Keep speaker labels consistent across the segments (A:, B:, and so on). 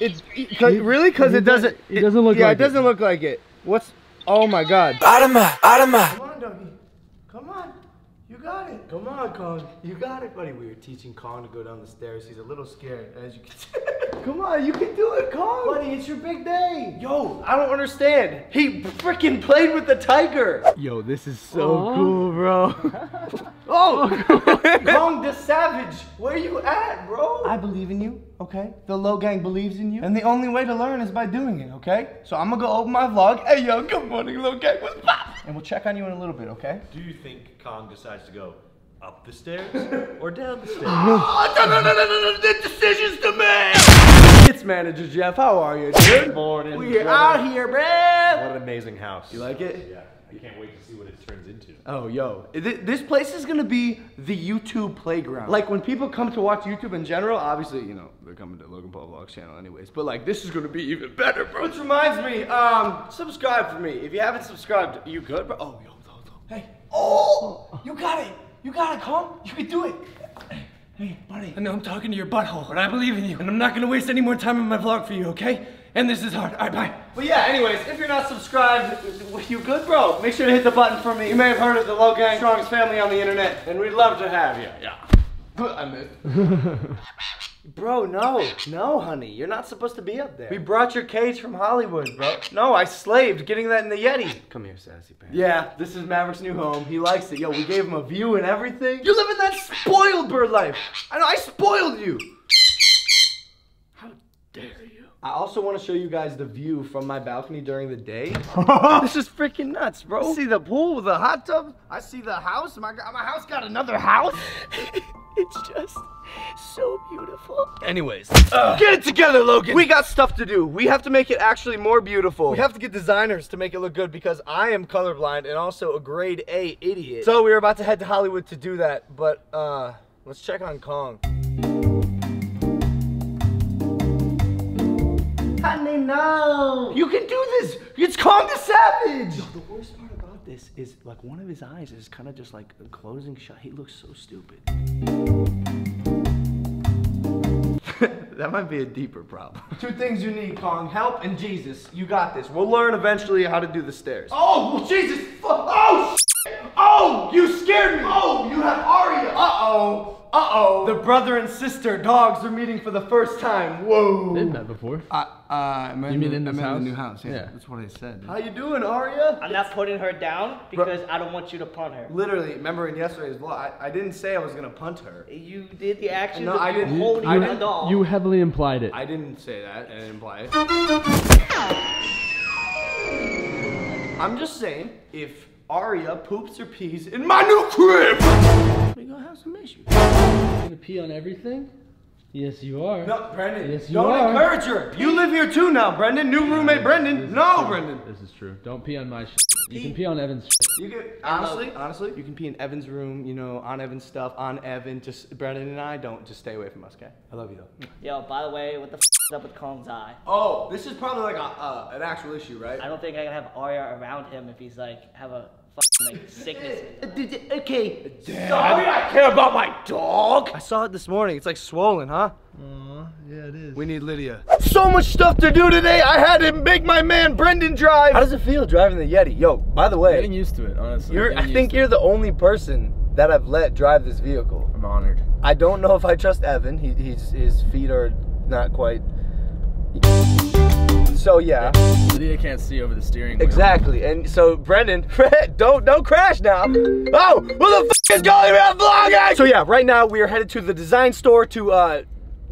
A: It's cause, really because it doesn't.
B: it doesn't look
A: Yeah,
B: like
A: it Yeah, it doesn't look like it. What's? Oh my God.
C: Adama, Adama.
A: Come on, doggy. Come on. You got it. Come on, Kong. You got it, buddy. We were teaching Kong to go down the stairs. He's a little scared, as you can see. Come on, you can do it, Kong. Buddy, it's your big day. Yo, I don't understand. He freaking played with the tiger. Yo, this is so
B: Aw.
A: cool, bro. oh, oh. Kong the Savage. Where you at, bro? I believe in you, okay? The Logang believes in you. And the only way to learn is by doing it, okay? So I'm gonna go open my vlog. Hey, yo, good morning, Logang. What's up? And we'll check on you in a little bit, okay?
D: Do you think Kong decides to go up the stairs or down the stairs?
A: Oh, no, no, no, no, no, no, the decision's to make. It's manager Jeff. How are you, dude?
D: Morning,
A: We're out here, bruh.
D: What an amazing house.
A: You like it?
D: Yeah. I can't wait to see what it turns into.
A: Oh, yo. Th- This place is gonna be the YouTube playground. Like, when people come to watch YouTube in general, obviously, you know, they're coming to Logan Paul Vlogs channel anyways. But, like, this is gonna be even better, bro. Which reminds me, um, subscribe for me. If you haven't subscribed, you good, bro? Oh, yo, yo, yo. Hey. Oh! You got it. You gotta Kong. You can do it. Hey, buddy. I know I'm talking to your butthole, but I believe in you. And I'm not gonna waste any more time in my vlog for you, okay? And this is hard. Alright, bye. But yeah, anyways, if you're not subscribed, you good, bro? Make sure to hit the button for me. You may have heard of the Logang, strongest family on the internet, and we'd love to have you. Yeah. I missed. Bro, no, no, honey, you're not supposed to be up there. We brought your cage from Hollywood, bro. No, I slaved getting that in the Yeti. Come here, sassy pants. Yeah, this is Maverick's new home. He likes it. Yo, we gave him a view and everything. You're living that spoiled bird life. I know, I spoiled you. How dare you? I also want to show you guys the view from my balcony during the day. this is freaking nuts, bro. I See the pool, with the hot tub. I see the house. My, my house got another house. it's just so beautiful. Anyways, get it together, Logan. We got stuff to do. We have to make it actually more beautiful. We have to get designers to make it look good because I am colorblind and also a grade A idiot. So we are about to head to Hollywood to do that. But uh, let's check on Kong. Honey, no. You can do this. It's Kong the Savage. the worst part about this is like one of his eyes is kind of just like a closing shut. He looks so stupid. that might be a deeper problem. Two things you need, Kong. Help and Jesus. You got this. We'll learn eventually how to do the stairs. Oh, well, Jesus. Oh, shit. Oh, you scared me. Oh, you have Arya. Uh-oh. Uh-oh. The brother and sister dogs are meeting for the first time. Whoa.
B: They've met before.
A: Uh, uh, I meant
B: You mean
A: the-
B: in
A: I
B: this
A: meant
B: house?
A: the new house. Yeah,
B: Yeah.
A: that's what I said. How you doing, Arya?
E: I'm not putting her down because I don't want you to punt her.
A: Literally, remember in yesterday's vlog, I, I didn't say I was gonna punt her.
E: You did the action
A: No,
E: of
A: I didn't.
E: holding
A: I
E: the
A: didn't.
E: doll.
B: You heavily implied it.
A: I didn't say that. I didn't imply it. I'm just saying, if Arya poops or pees in my new crib, we gonna have some issues.
B: You're gonna pee on everything? Yes, you are.
A: No, Brendan.
B: Yes, you
A: don't
B: are.
A: encourage her. You live here too now, Brendan. New roommate, Brendan. No, Brendan.
B: This is true. Don't pee on my shit. You can pee on Evan's shit.
A: You can honestly, honestly, you can pee in Evan's room. You know, on Evan's stuff, on Evan. Just Brendan and I don't. Just stay away from us, okay? I love you though.
E: Yo, by the way, what the f is up with Kong's eye?
A: Oh, this is probably like a, uh, an actual issue, right?
E: I don't think I can have Arya around him if he's like have a fucking like sickness.
A: Uh, okay. Sorry, I care about my dog. I saw it this morning. It's like swollen, huh?
B: yeah, it is.
A: We need Lydia. So much stuff to do today. I had to make my man Brendan drive. How does it feel driving the Yeti? Yo, by the way,
B: Getting used to it, honestly.
A: you're. I think you're the only person that I've let drive this vehicle.
B: I'm honored.
A: I don't know if I trust Evan. He, he's his feet are not quite. So yeah,
B: Lydia can't see over the steering wheel.
A: exactly. And so Brendan, don't don't crash now. Oh, who the f- is going around vlogging? So yeah, right now we are headed to the design store to uh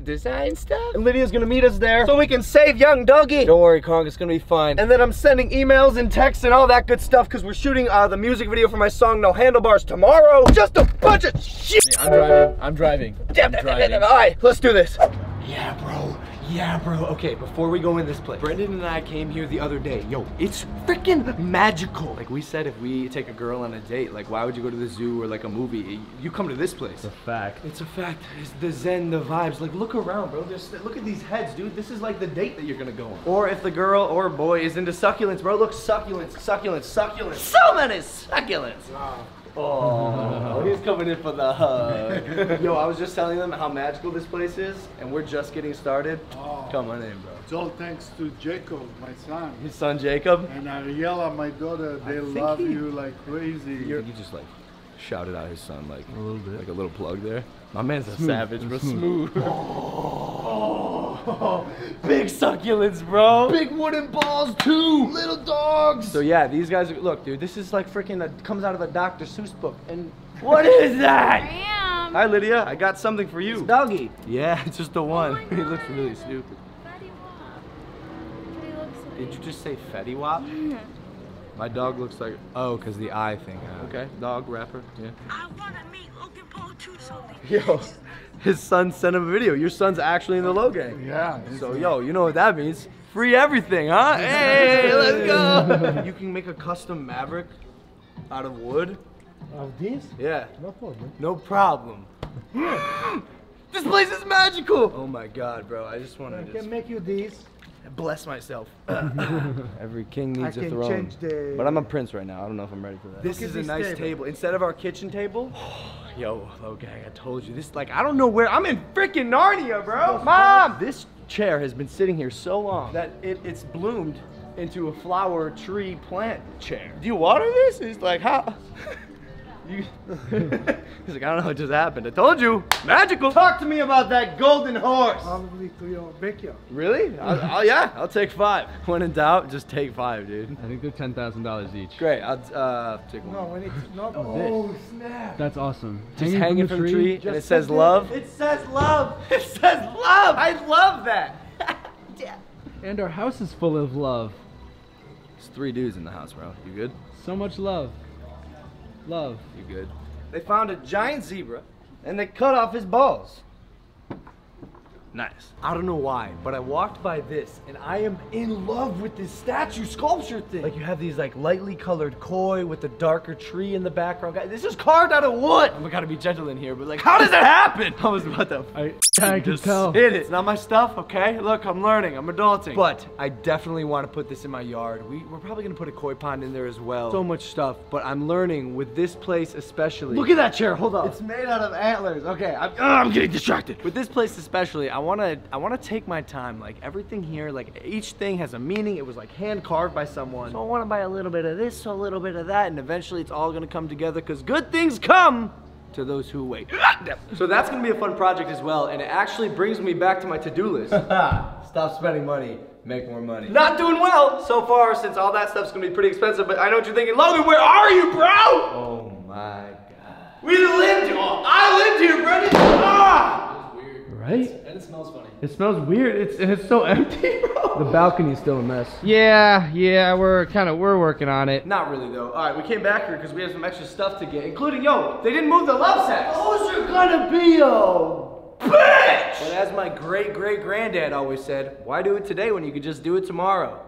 A: design stuff. And Lydia's gonna meet us there so we can save young Dougie. Don't worry, Kong, it's gonna be fine. And then I'm sending emails and texts and all that good stuff because we're shooting uh, the music video for my song No Handlebars tomorrow. Just a bunch of shit.
B: I'm driving. I'm driving. I'm driving.
A: All right, let's do this. Yeah, bro. Yeah, bro. Okay, before we go in this place, Brendan and I came here the other day. Yo, it's freaking magical. Like we said, if we take a girl on a date, like why would you go to the zoo or like a movie? You come to this place.
B: It's a fact.
A: It's a fact. It's the zen, the vibes. Like, look around, bro. Just look at these heads, dude. This is like the date that you're gonna go on. Or if the girl or boy is into succulents, bro. Look, succulents, succulents, succulents. So many succulents. Oh, he's coming in for the hug. Yo, I was just telling them how magical this place is, and we're just getting started.
C: Oh.
A: Come on in, bro.
C: It's all thanks to Jacob, my son.
A: His son Jacob.
C: And Ariella, my daughter, they love
A: he-
C: you like crazy.
A: You just like shouted out his son like a little bit, like a little plug there. My man's a savage, bro. Smooth. Big succulents, bro. Big wooden balls too. Little dogs. So yeah, these guys. Are, look, dude, this is like freaking. that comes out of a Dr. Seuss book. And what is that?
F: Ram.
A: Hi, Lydia. I got something for you. doggy. Yeah, it's just the oh one.
F: my
A: he looks really stupid.
F: Fatty Wap. He looks like.
A: Did you just say Fetty Wap? My dog looks like. Oh, cause the eye thing. Uh. Okay, dog rapper. Yeah.
G: I want to meet Logan Paul too so
A: Yo, his son sent him a video. Your son's actually in the Logang.
C: Yeah.
A: So yo, you know what that means? Free everything, huh? Hey, let's go. you can make a custom Maverick out of wood.
B: Of this?
A: Yeah,
B: No problem.
A: no problem. this place is magical. Oh my god, bro! I just want to I
C: can
A: just
C: make you this.
A: Bless myself. Every king needs a
C: can
A: throne.
C: change the-
A: But I'm a prince right now. I don't know if I'm ready for that. This
C: Look at
A: is a nice
C: table.
A: table. Instead of our kitchen table. Yo, okay, I told you this. Like, I don't know where. I'm in freaking Narnia, bro. Mom, this chair has been sitting here so long that it, it's bloomed into a flower tree plant chair. Do you water this? It's like, how? You, he's like, I don't know what just happened. I told you, magical. Talk to me about that golden horse.
C: Probably to your backyard.
A: Really? I'll, I'll, yeah, I'll take five. When in doubt, just take five, dude.
B: I think they're ten thousand dollars each.
A: Great. I'll uh, take one.
C: No, when it's not. Oh, snap.
B: That's awesome.
A: Just hanging from the tree, and it says love. It says love. It says love. I love that.
B: And our house is full of love.
A: There's three dudes in the house, bro. You good?
B: So much love. Love.
A: You good? They found a giant zebra, and they cut off his balls. Nice. I don't know why, but I walked by this and I am in love with this statue sculpture thing. Like you have these like lightly colored koi with the darker tree in the background. Guys, This is carved out of wood. I'm gotta be gentle in here, but like, how does that happen? I was about to.
B: I, I can
A: just
B: tell.
A: hit it. It's not my stuff, okay? Look, I'm learning. I'm adulting. But I definitely want to put this in my yard. We, we're probably gonna put a koi pond in there as well. So much stuff, but I'm learning with this place especially. Look at that chair. Hold on. It's made out of antlers. Okay, I'm, Ugh, I'm getting distracted. With this place especially, I wanna I wanna take my time. Like everything here, like each thing has a meaning. It was like hand carved by someone. So I want to buy a little bit of this, a little bit of that, and eventually it's all gonna come together. Cause good things come to those who wait. So that's gonna be a fun project as well, and it actually brings me back to my to-do list. Stop spending money, make more money. Not doing well so far, since all that stuff's gonna be pretty expensive. But I know what you're thinking, Logan. Where are you, bro? Oh my god. We lived. Oh, I lived here, Brendan. Ah!
B: Right?
A: And it smells funny.
B: It smells weird. It's and it's so empty, bro.
A: The balcony's still a mess.
B: Yeah, yeah, we're kind of we're working on it.
A: Not really though. All right, we came back here because we have some extra stuff to get, including yo. They didn't move the love sacks. Those are gonna be a bitch. But as my great great granddad always said, why do it today when you could just do it tomorrow?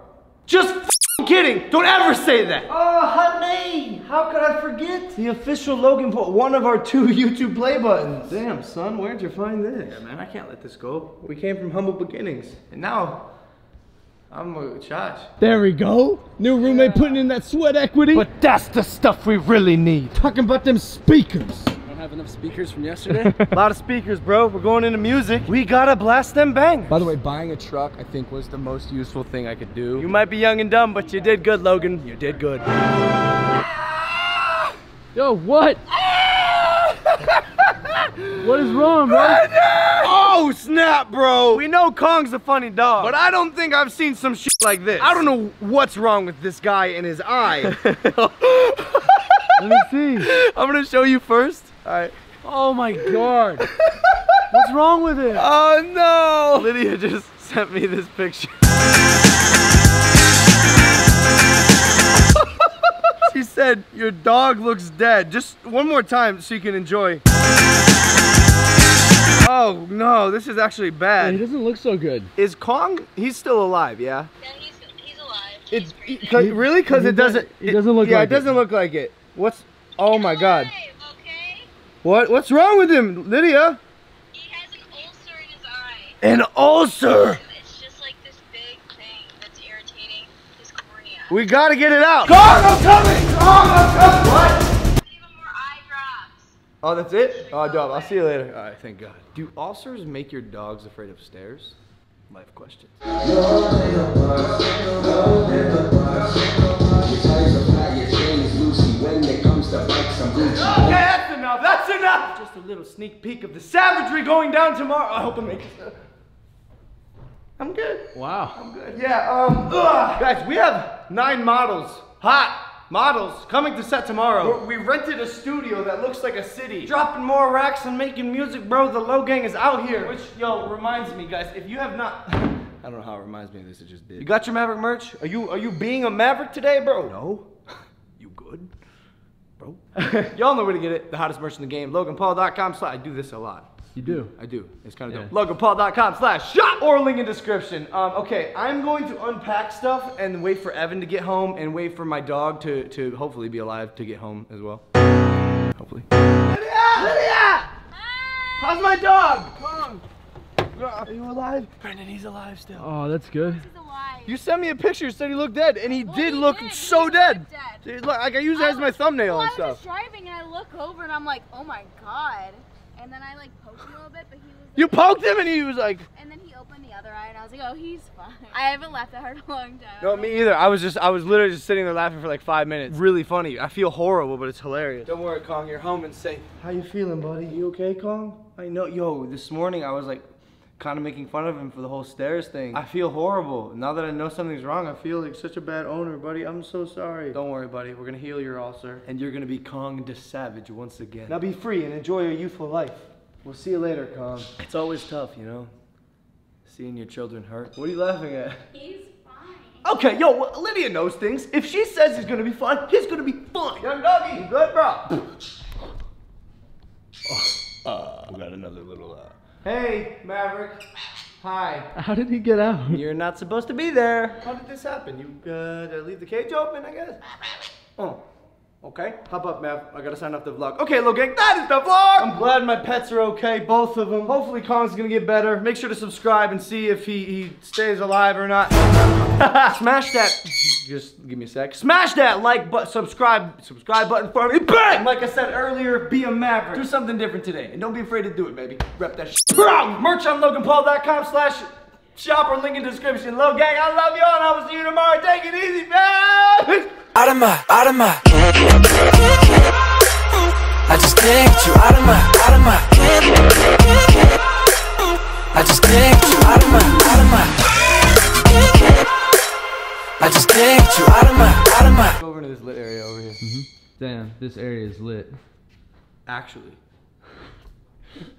A: Just f***ing kidding. Don't ever say that. Oh, honey, how could I forget? The official Logan put one of our two YouTube play buttons. Damn, son, where'd you find this? Yeah, man, I can't let this go. We came from humble beginnings, and now I'm a charge.
B: There we go. New roommate putting in that sweat equity.
A: But that's the stuff we really need.
B: talking about them speakers.
H: Don't have enough speakers from yesterday.
A: A lot of speakers, bro. We're going into music. We gotta blast them bang.
H: By the way, buying a truck I think was the most useful thing I could do.
A: You might be young and dumb, but you did good, Logan. You did good.
B: Yo, what? what is wrong, bro?
A: Oh, snap, bro. We know Kong's a funny dog, but I don't think I've seen some shit like this. I don't know what's wrong with this guy in his eye.
B: Let me see.
A: I'm gonna show you first. All right.
B: Oh my god. What's wrong with it?
A: Oh, no. Lydia just sent me this picture. Said, your dog looks dead. Just one more time so you can enjoy. Oh no, this is actually bad.
B: He doesn't look so good.
A: Is Kong, he's still alive, yeah?
G: Yeah, he's, he's alive.
A: It,
G: He's
A: 'cause- really? Because it doesn't,
B: doesn't- it doesn't look
A: yeah,
B: like
A: it doesn't look like it. What's, oh my god.
G: Okay?
A: What, what's wrong with him, Lydia?
G: He has an ulcer in his eye.
A: An ulcer.
G: It's just like this big thing that's irritating his cornea.
A: We gotta get it out. Kong, I'm coming! Kong, What? Oh, that's it? Oh, dope. I'll see you later. All right, thank God. Do ulcers make your dogs afraid of stairs? Life question. Your
I: size are fat, your skin is loosey when it comes to bike some good.
A: Okay, that's enough. That's enough. Just a little sneak peek of the savagery going down tomorrow. I hope I make it. I'm good.
B: Wow.
A: I'm good. Yeah. Um. ugh. Guys, we have nine models. Hot. Models coming to set tomorrow. We rented a studio that looks like a city. Dropping more racks and making music, bro. The Logang is out here. Which, yo, reminds me, guys, if you have not. I don't know how it reminds me of this, it just did. You got your Maverick merch? Are you are you being a Maverick today, bro? No. you good? Bro. Y'all know where to get it. The hottest merch in the game. LoganPaul.com slash. I do this a lot.
B: You do.
A: I do. It's kind of
B: Yeah.
A: dope. LoganPaul.com slash shop or link in description. Um, okay, I'm going to unpack stuff and wait for Evan to get home and wait for my dog to, to hopefully be alive to get home as well. Hopefully. Lydia! Lydia! How's my dog? Come on. Are you alive? Brendan, he's alive still.
B: Oh, that's good.
A: You sent me a picture, said he looked dead, and he
F: Well,
A: did
F: he
A: look
F: did.
A: so
F: He
A: dead.
F: dead.
A: Dude, like I use it as my thumbnail
F: well,
A: and
F: I was
A: stuff.
F: driving and I look over and I'm like, oh my god. And then I like poked him a little bit, but he was. Like,
A: You poked him, and he was like,
F: And then he opened the other eye and I was like, oh, he's fine. I haven't laughed at her in a long time.
A: No, me either. I was just, I was literally just sitting there laughing for like five minutes. Really funny. I feel horrible, but it's hilarious. Don't worry, Kong. You're home and safe. How you feeling, buddy? You okay, Kong? I know. Yo, this morning I was like, kind of making fun of him for the whole stairs thing. I feel horrible. Now that I know something's wrong, I feel like such a bad owner, buddy. I'm so sorry. Don't worry, buddy. We're gonna heal your ulcer, and you're gonna be Kong the Savage once again. Now be free and enjoy your youthful life. We'll see you later, Kong. It's always tough, you know. Seeing your children hurt. What are you laughing at?
F: He's fine.
A: Okay, yo, well, Lydia knows things. If she says he's gonna be fine, he's gonna be fun. Young doggy, you good, bro? uh, we got another little. Uh... Hey, Maverick. Hi.
B: How did he get out?
A: You're not supposed to be there. How did this happen? You uh, did I leave the cage open? I guess. Oh. Okay, hop up, Mav. I gotta sign off the vlog. Okay, little gang, that is the vlog! I'm glad my pets are okay, both of them. Hopefully Kong's gonna get better. Make sure to subscribe and see if he, he stays alive or not. Smash that, just give me a sec. Smash that like button, subscribe, subscribe button for me. Bang! Like I said earlier, be a maverick. Do something different today, and don't be afraid to do it, baby. Rep that shit. Merch on LoganPaul.com slash shop or link in description. Logang, I love y'all, and I will see you tomorrow. Take it easy, man!
I: out of my, out of my. I just can't get you out of my, out of my. I just can't get you out of my, out of my. I just can't get you out of my, out of my.
A: Go over to this lit area over here.
B: mhm Damn, this area is lit.
A: Actually.